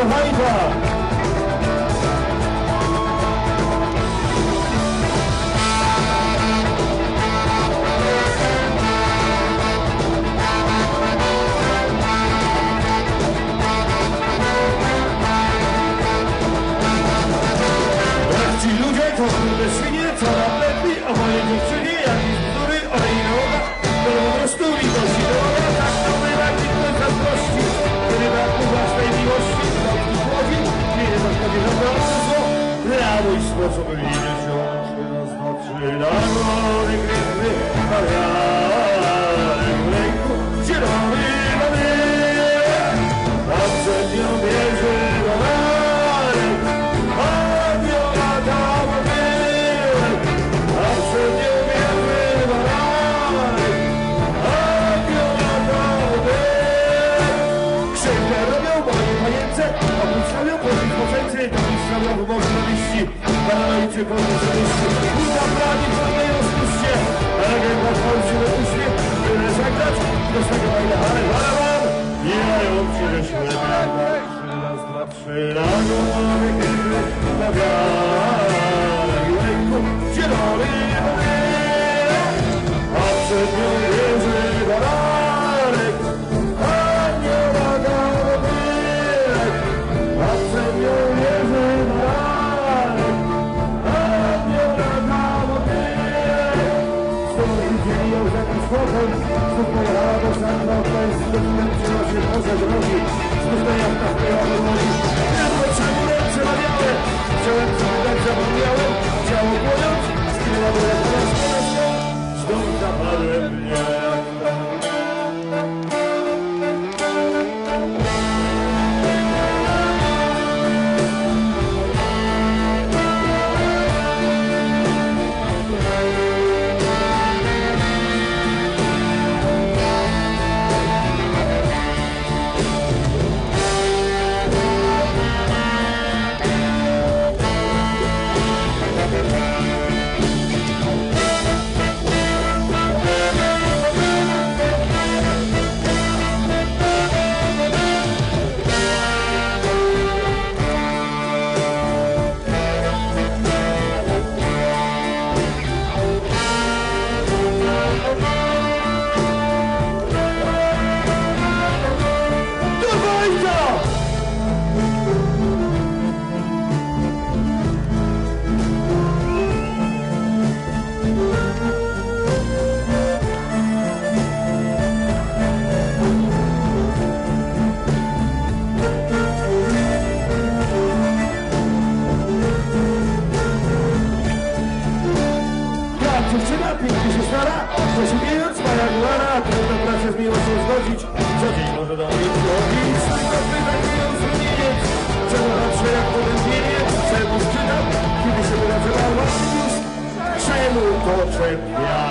Jak ci ludzie to kurde świnie, co i sposób linie na znaczy, na góry gryzny, a wiarek w ręku, zielony a przed nią bierze rowerek, Anioła dała byłek, a przed nią bierze rowerek, Anioła dała byłek. Krzywdę robią moje panience, opuszczają tam komuś za liści. Kurwa brani wolnej rozpuście, a legenda kończy na uśmiech, tyle zagrać, do swego bajda, ale baraban, mijają ci ze ślepem. Raz, dwa, trzy, na głowie grywy, na wiarek to jest znów męczyła się poza drogi, znów ta jachta wpływa do łodzi. Jadło czemu ręce że się bijąc ma jak lara, trudno pracę z miłością zgodzić, co dzień może do mnie przychodzić, tylko pytać ją zmieniec, czemu patrzę jak podębieniec, czemu czytam, kiedy się wyrażę już, czemu to czepiarło?